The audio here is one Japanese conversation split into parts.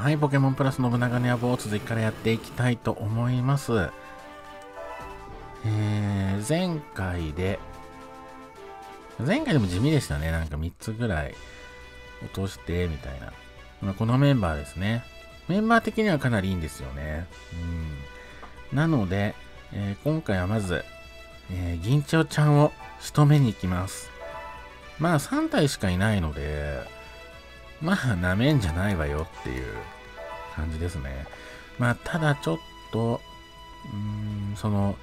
はい、ポケモンプラス信長の野望を続きからやっていきたいと思います。えー、前回で、前回でも地味でしたね。なんか3つぐらい落として、みたいな。ま、このメンバーですね。メンバー的にはかなりいいんですよね。うん。なので、えー今回はまず、えー銀蝶ちゃんを仕留めに行きます。まあ3体しかいないので、まあなめんじゃないわよっていう感じですね。まあただちょっと、うーん、その、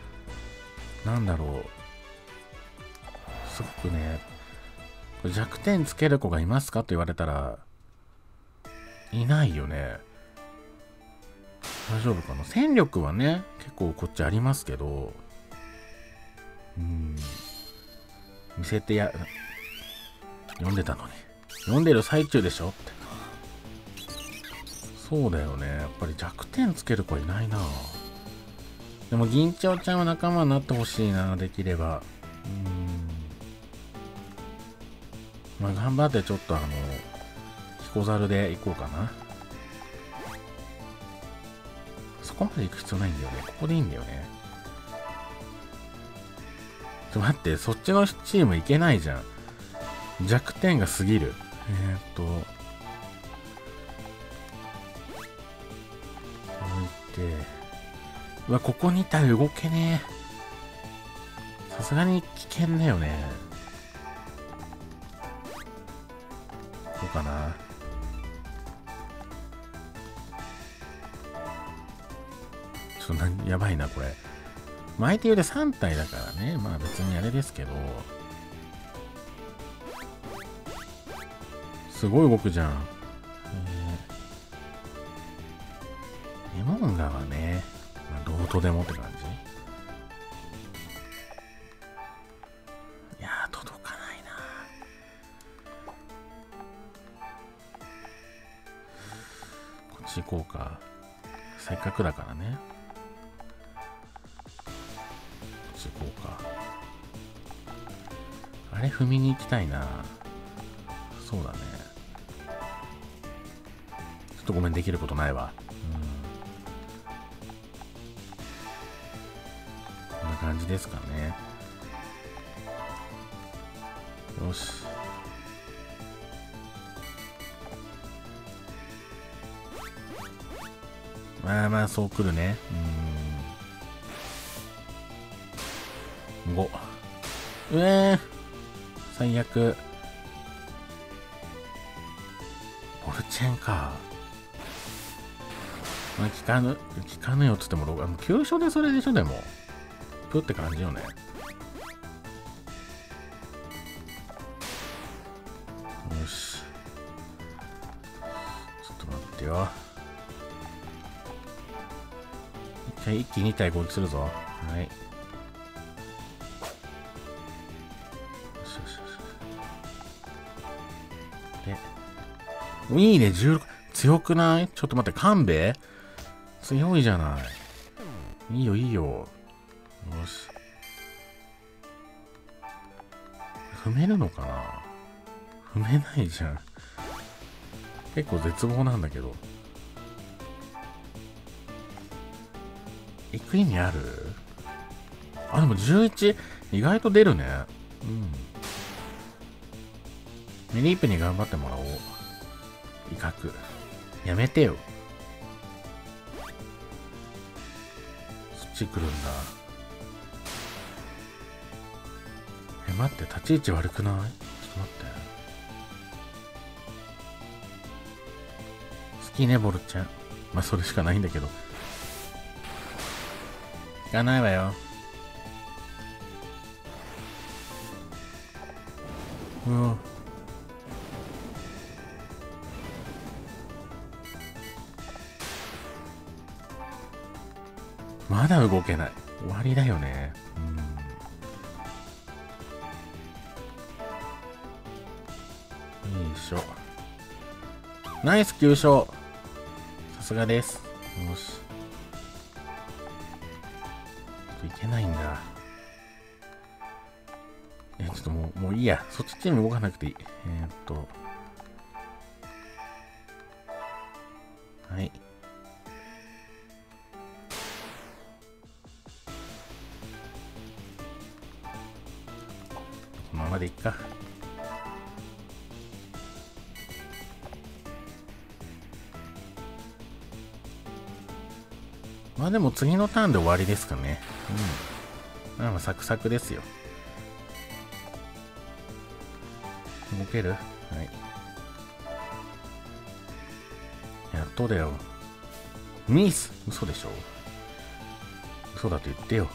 なんだろう。すごくね、弱点つける子がいますかと言われたら、いないよね。大丈夫かな？戦力はね、結構こっちありますけど、うん、見せてや、読んでたのに。読んでる最中でしょ？って。そうだよね。やっぱり弱点つける子いないなでも銀蝶ちゃんは仲間になってほしいなできれば。うん。まあ頑張ってちょっとあの、彦猿で行こうかな。そこまで行く必要ないんだよね。ここでいいんだよね。ちょ待って、そっちのチーム行けないじゃん。弱点が過ぎる。えー、っと、置いて、うわ、ここにいたら動けねえ。さすがに危険だよね。こうかな。ちょっとな、やばいな、これ。まあ相手より3体だからね。まあ別にあれですけど。すごい動くじゃん。えー、エモンガはね、まあ、どうとでもって感じ。いやー、届かないなこっち行こうか。せっかくだからね。こっち行こうか。あれ踏みに行きたいなそうだね。とごめん、できることないわ。こんな感じですかね。よし。まあまあ、そう来るね。うん。5。うえー。最悪。ボルチェンか。まあ、効かぬ、効かぬよっつっても、ろあの急所でそれでしょ、でも。プって感じよね。よし。ちょっと待ってよ。一回一気に2体攻撃するぞ。はい。よしよしよし。で、いいね、16。強くない？ちょっと待って、勘兵衛強いじゃない。いいよ、いいよ。よし。踏めるのかな？踏めないじゃん。結構絶望なんだけど。行く意味ある？あ、でも11、意外と出るね。うん。メリープに頑張ってもらおう。威嚇。やめてよ。ち来るんだ。え、待って、立ち位置悪くない？ちょっと待って。好きね、ボルちゃん。まあ、それしかないんだけど。行かないわよ。うわ。まだ動けない。終わりだよね。うん。よいしょ。ナイス急所。さすがです。よし。いけないんだ。え、ちょっともう、もういいや。そっちチーム動かなくていい。えー、っと。か。まあでも次のターンで終わりですかね。うん。まあサクサクですよ。動ける？はい。やっとだよ。ミス？嘘でしょ？嘘だと言ってよ。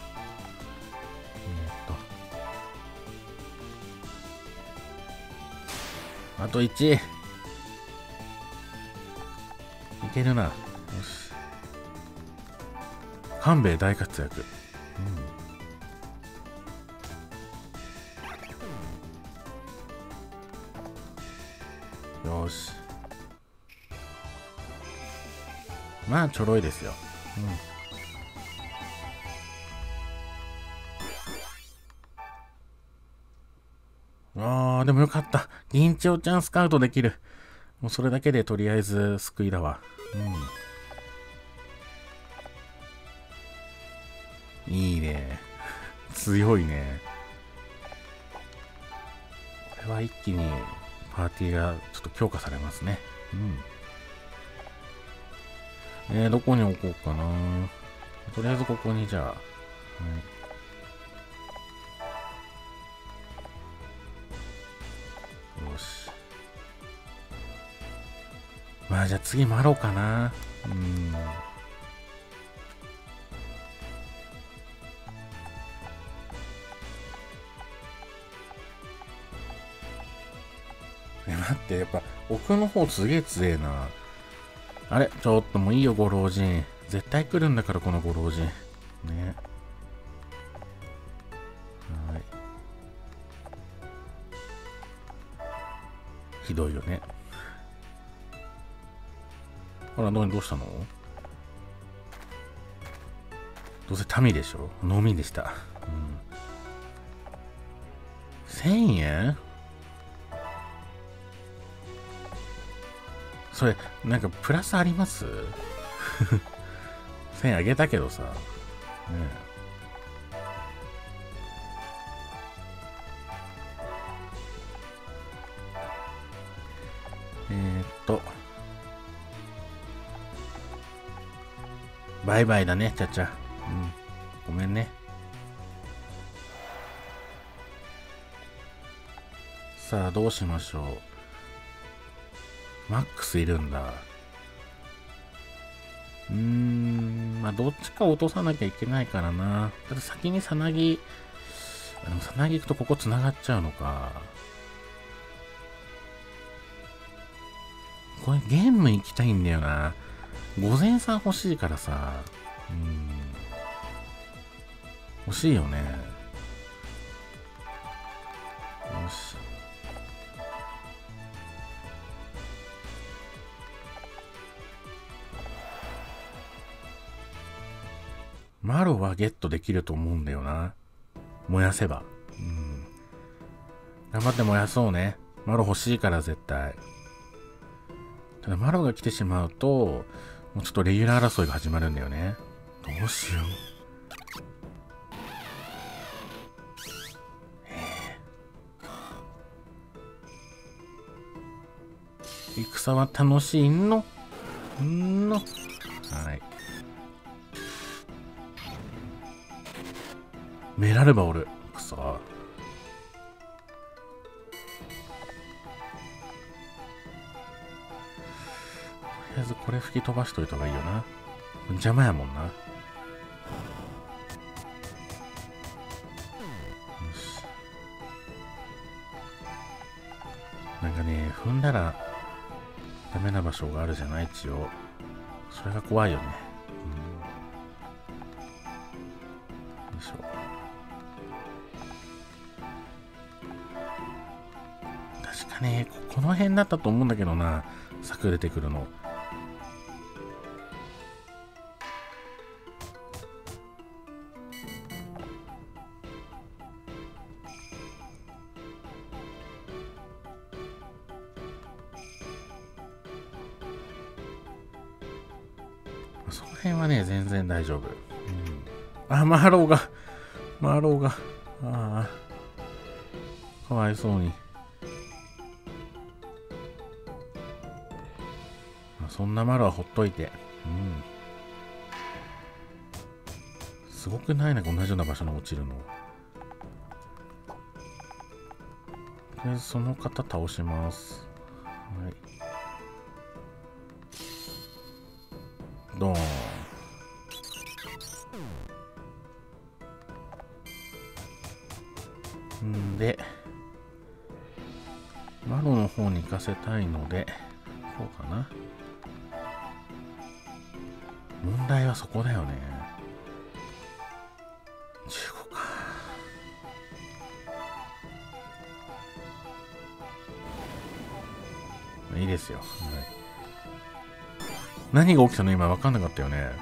あと1。いけるな。よし。半兵衛大活躍。うん。よし。まあ、ちょろいですよ。うん。あ、でもよかった。銀千代ちゃんスカウトできる。もうそれだけでとりあえず救いだわ。うん。いいね。強いね。これは一気にパーティーがちょっと強化されますね。うん。えー、どこに置こうかな。とりあえずここにじゃあ。はいまあじゃあ次マロかな。うん。え、待って、やっぱ奥の方すげえ強えな。あれちょっともういいよ、ご老人。絶対来るんだから、このご老人。ね。はい。ひどいよね。ほら、どうどうしたの？どうせ民でしょ？農民でした。うん。1000円？それ、なんかプラスあります ?1000 円あげたけどさ。ねえ。えー、っと。バイバイだね、ちゃちゃ。うん。ごめんね。さあ、どうしましょう。マックスいるんだ。うーん、まあ、どっちか落とさなきゃいけないからな。ただ先にさなぎ、あでもさなぎ行くとここ繋がっちゃうのか。これゲーム行きたいんだよな。午前さん欲しいからさ。うん。欲しいよね。よし。マロはゲットできると思うんだよな。燃やせば。うん。頑張って燃やそうね。マロ欲しいから絶対。ただマロが来てしまうと、もうちょっとレギュラー争いが始まるんだよね。どうしよう。戦は楽しいの？んのはい。メラルバおる。ずこれ吹き飛ばしといた方がいいよな。邪魔やもんな。よし。なんかね、踏んだらダメな場所があるじゃない一応。それが怖いよね。よいしょ。確かね、この辺だったと思うんだけどな。柵出てくるの。その辺はね、全然大丈夫。うん、あ、マーローが、マーローが、ああ、かわいそうに。そんなマロはほっといて。うん。すごくないなんか同じような場所に落ちるの。とりあえずその方倒します。はい。ドーン。んで、マロの方に行かせたいので、こうかな。問題はそこだよね。15か。いいですよ。はい、何が起きたの？今分かんなかったよね。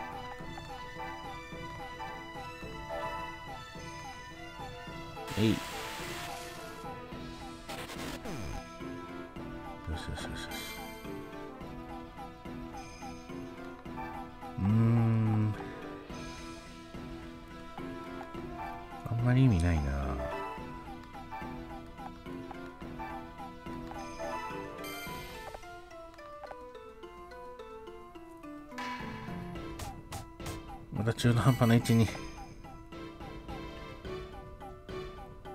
えい。途半端な位置に。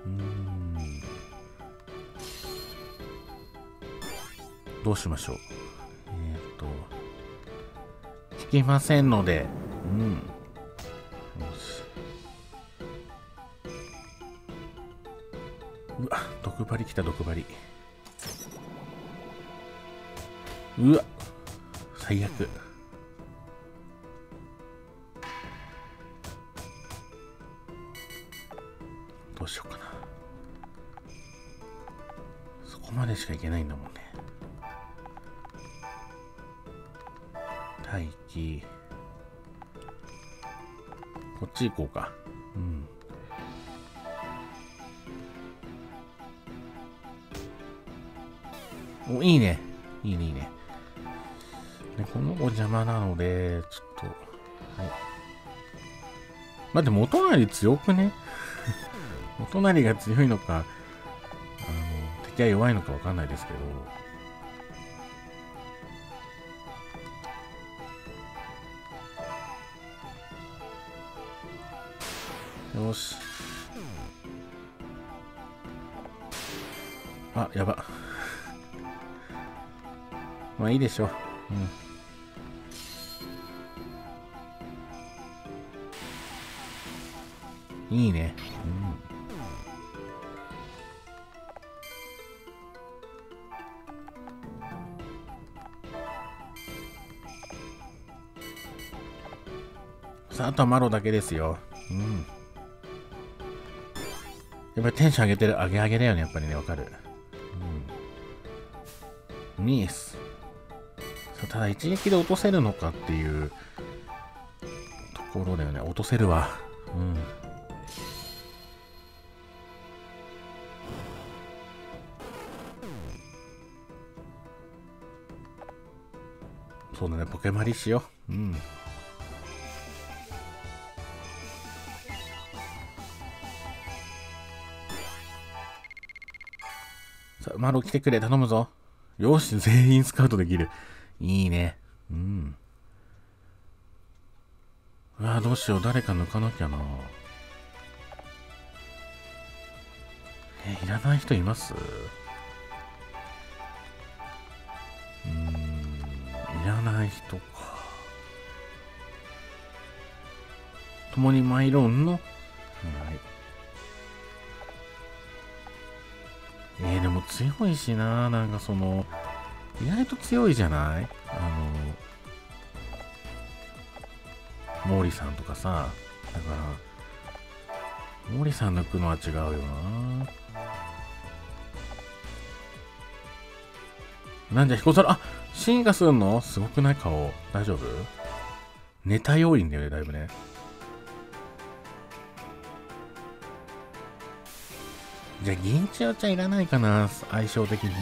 うん。どうしましょう。えっと。聞きませんので、うん。よし。うわ、毒針来た、毒針。うわ、最悪。うしようかな。そこまでしかいけないんだもんね。待機。こっち行こうか。うん。お、いいね。いいね、いいね。で、この子邪魔なので、ちょっと、はい。まあ、でも、お隣強くね？お隣が強いのか、あの、敵は弱いのかわかんないですけど、よし。あ、やば。まあいいでしょう。うん。いいね。うん。あ、とはマロだけですよ。うん。やっぱりテンション上げてる、上げ上げだよね、やっぱりね、わかる。うん。ニース。ただ一撃で落とせるのかっていうところだよね。落とせるわ。うん。そうだね、ポケマリしよう。うん。マロ来てくれ、頼むぞ。よし、全員スカウトできる。いいね。うん。うわどうしよう。誰か抜かなきゃな。え、いらない人います？うーん、いらない人か。共にマイロンの、はい。えー、でも強いしな、なんかその、意外と強いじゃない？あの、毛利さんとかさ、だから、毛利さん抜くのは違うよな。なんじゃ、彦猿、あ進化するの？すごくない？顔。大丈夫？ネタ要因だよね、だいぶね。じゃあ、銀千代ちゃんいらないかな相性的に。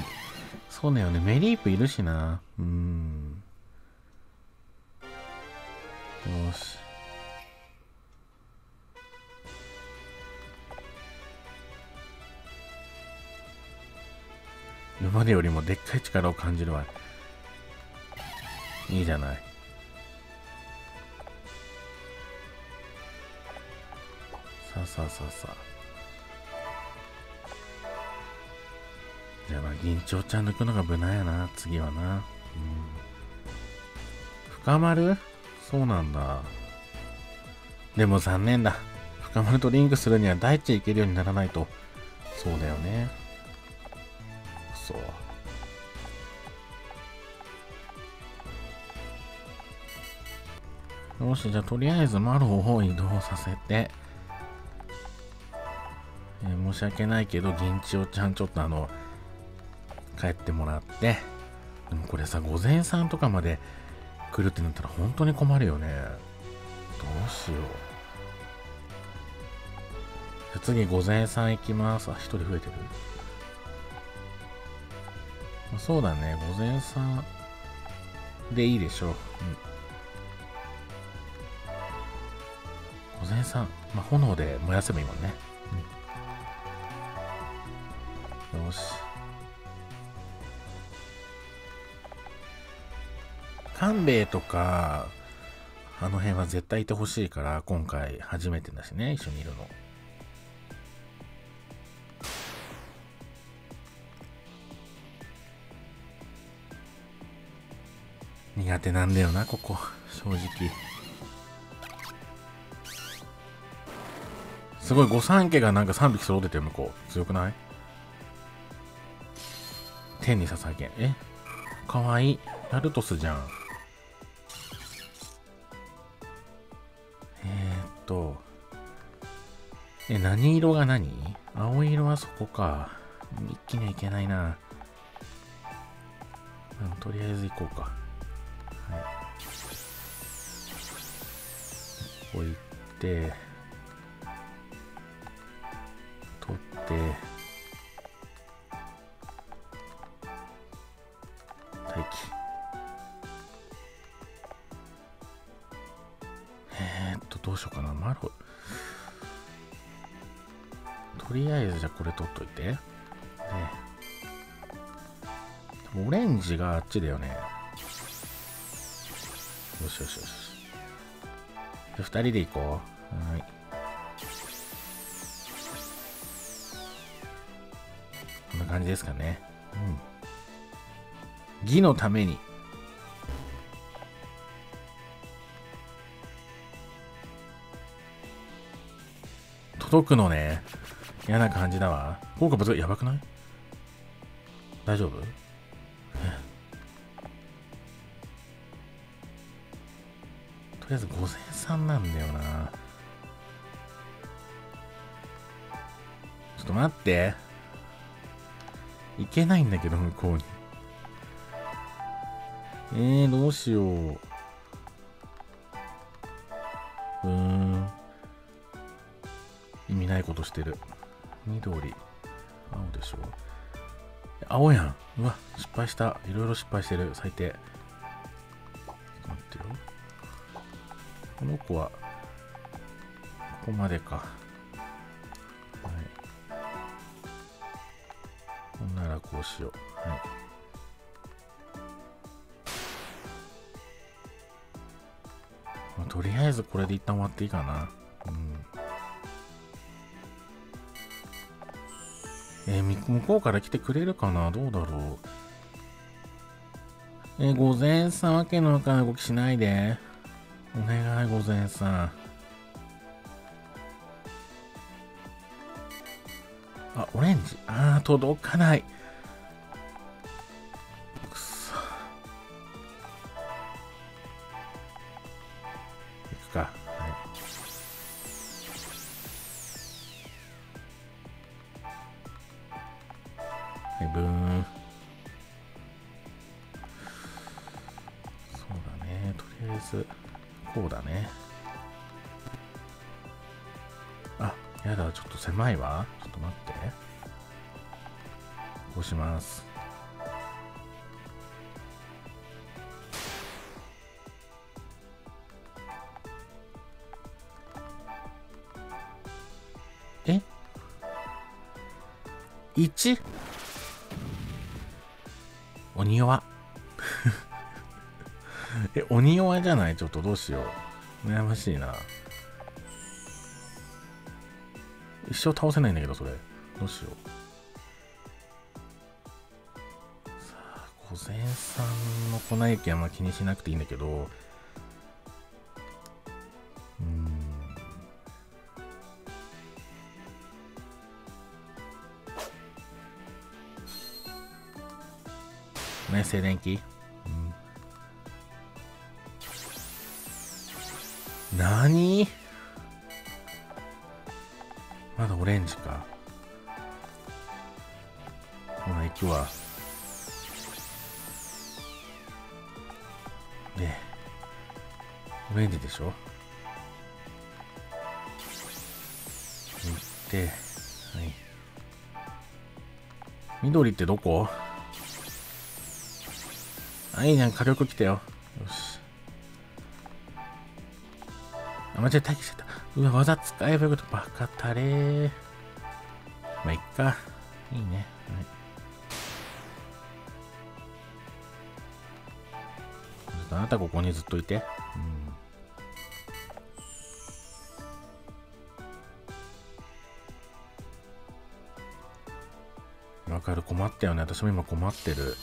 そうだよね。メリープいるしな。うん。よし。今までよりもでっかい力を感じるわ。いいじゃない。さあさあさあさあ。じゃあまあ、銀蝶ちゃん抜くのが無難やな、次はな。うん。深丸？そうなんだ。でも残念だ。深丸とリンクするには大地へ行けるようにならないと。そうだよね。そよし、じゃあとりあえずマロを移動させて、え、申し訳ないけど、銀千代ちゃんちょっとあの、帰ってもらって、でもこれさ、午前3とかまで来るってなったら本当に困るよね。どうしよう。じゃ次、午前3行きます。あ、一人増えてるそうだね、午前3でいいでしょう。うん。午前3、まあ、炎で燃やせばいいもんね。うん、よし。官兵衛とか、あの辺は絶対いてほしいから、今回初めてだしね、一緒にいるの。苦手なんだよな、ここ。正直。すごい、御三家がなんか3匹揃ってて向こう。強くない？天に捧げ。え？かわいい。ナルトスじゃん。え、何色が何？青色はそこか。一気にはいけないな。うん、とりあえず行こうか。置いって取ってじゃあこれ取っといてねオレンジがあっちだよねよしよしよしじゃ、二人で行こう。はい。こんな感じですかね。うん。義のために。届くのね。嫌な感じだわ。効果物やばくない？大丈夫？とりあえず5003なんだよな。ちょっと待って。いけないんだけど、向こうに。えー、どうしよう。うーん。意味ないことしてる。緑。青でしょ。青やん。うわ、失敗した。いろいろ失敗してる。最低。この子は、ここまでか。はい。ほんならこうしよう。はい。とりあえずこれで一旦終わっていいかな。うん。えー、向こうから来てくれるかな？どうだろう？えー、午前さんわけのわからない動きしないで。お願い、御前さん。あ、オレンジ。あー、届かない。?1? 鬼弱。え、鬼弱じゃない？ちょっとどうしよう。悩ましいな。一生倒せないんだけど、それ。どうしよう。さあ、午前さんの粉雪はあんま気にしなくていいんだけど、ね、静電気うん。なにまだオレンジか。ほら、行くわ。で、オレンジでしょ？行って、はい。緑ってどこ？あ、いいじゃん、火力来たよ。よし。あ、間違え、待機してた。うわ、技使えばよかった。バカたれー。まあ、いっか。いいね。はい。あなたここにずっといて。うん。わかる、困ったよね。私も今困ってる。うん。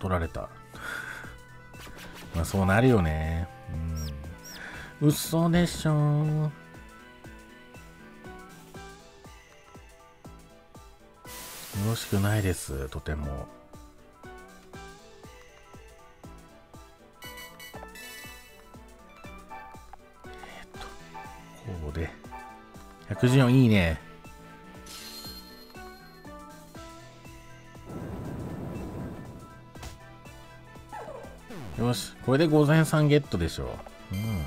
取られた。まあそうなるよね。うん。嘘でしょよろしくないです、とても。えっと、こうで。114いいね。よし、これで午前さんゲットでしょう。うん。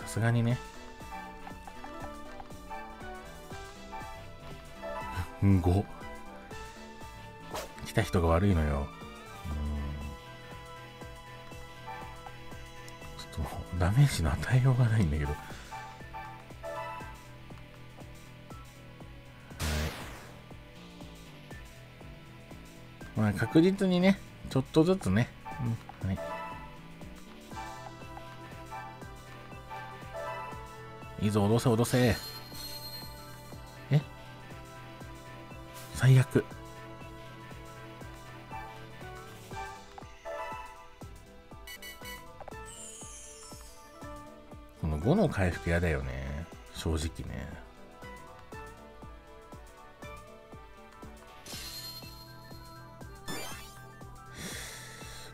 さすがにね。うん、5。来た人が悪いのよ。うん。ちょっと、ダメージの与えようがないんだけど。はい。まあ、確実にね、ちょっとずつね。うん、はい。いいぞ、脅せ、脅せ。え？最悪。この5の回復嫌だよね。正直ね。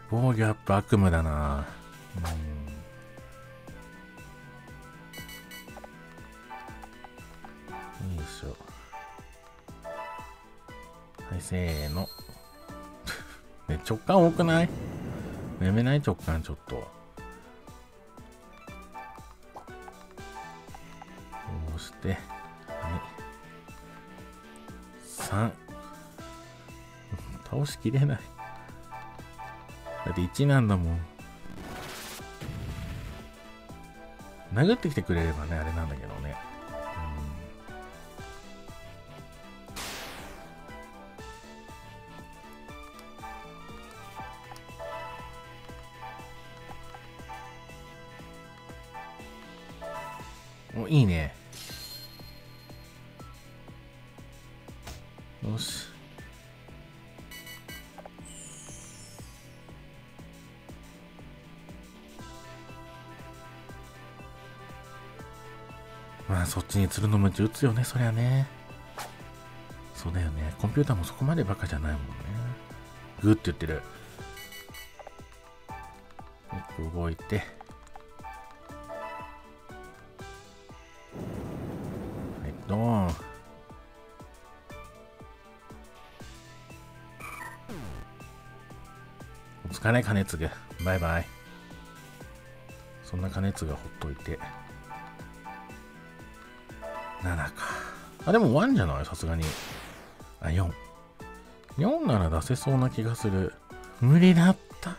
防御アップ悪夢だな。うん。せーの。ね、直感多くない？やめない？直感ちょっと。こうして、はい。3。倒しきれない。だって1なんだもん。殴ってきてくれればね、あれなんだけどね。まあ、そっちに鶴の鞭打つよね、そりゃね。そうだよね。コンピューターもそこまでバカじゃないもんね。グーって言ってる。一個動いて。はい、ドーン。お疲れ、金継ぐ。バイバイ。そんな金継がほっといて。7か。あ、でも1じゃない？さすがに。あ、4。4なら出せそうな気がする。無理だった。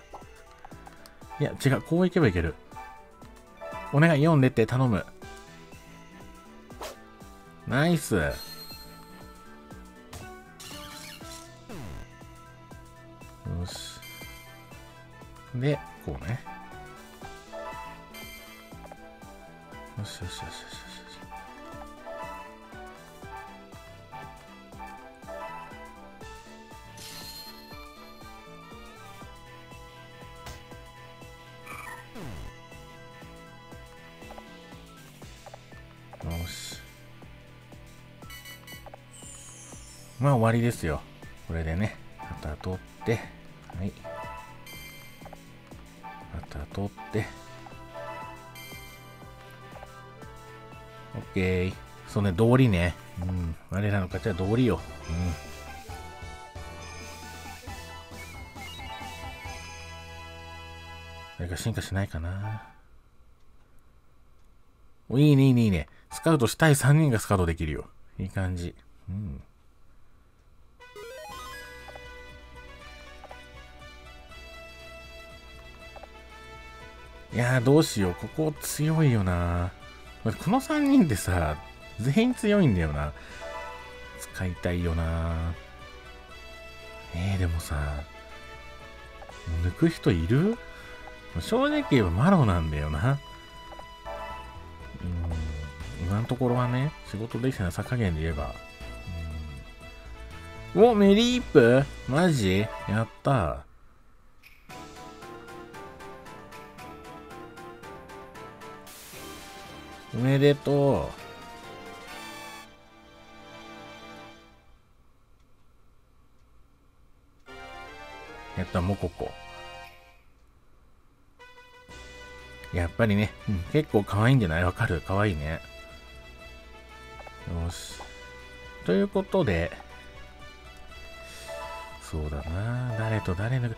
いや、違う。こういけばいける。お願い、4出て頼む。ナイス。よし。で、こうね。まあ終わりですよ。これでね、旗取って、はい。旗取って、オッケー。そうね、道理ね。うん。我らの勝ちは道理よ。うん。誰か進化しないかな。おいいね、いいね、いいね。スカウトしたい3人がスカウトできるよ。いい感じ。うん。いやー、どうしよう。ここ強いよな。この3人でさ、全員強いんだよな。使いたいよな。えー、でもさ、抜く人いる？正直言えばマロなんだよな。うん、今のところはね、仕事できてなさ加減で言えば。うん、お、メリープ？マジ？やったおめでとう。やった、モココ。やっぱりね、うん、結構可愛いんじゃない？わかる可愛いね。よし。ということで、そうだな誰と誰の、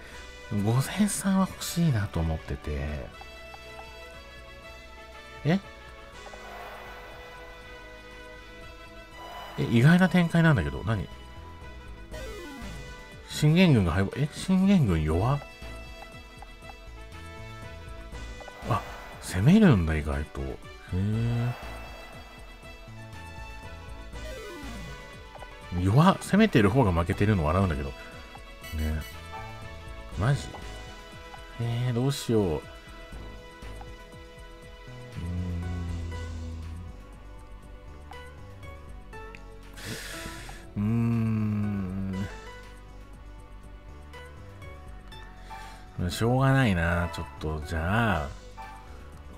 午前さんは欲しいなと思ってて。え？え、意外な展開なんだけど、何？信玄軍が敗北、え、信玄軍弱？あ、攻めるんだ、意外と。へえ。弱、攻めてる方が負けてるの笑うんだけど。ね。マジ？えー、どうしよう。しょうがないな。ちょっと、じゃあ、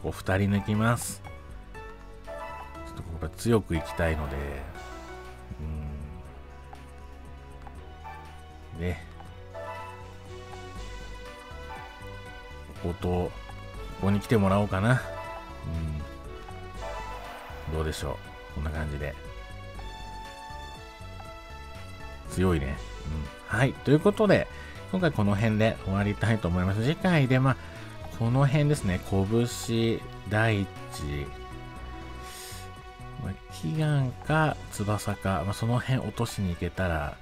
ここ二人抜きます。ちょっとここ強くいきたいので、うん。で、ここと、ここに来てもらおうかな。うん。どうでしょう。こんな感じで。強いね。うん。はい。ということで、今回この辺で終わりたいと思います。次回で、まあ、この辺ですね。拳、大地、まあ、祈願か翼か、まあ、その辺落としに行けたら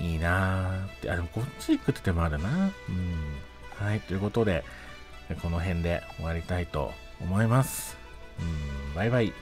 いいなーって。あ、でもこっち行くって手もあるな。うん。はい。ということで、この辺で終わりたいと思います。うん。バイバイ。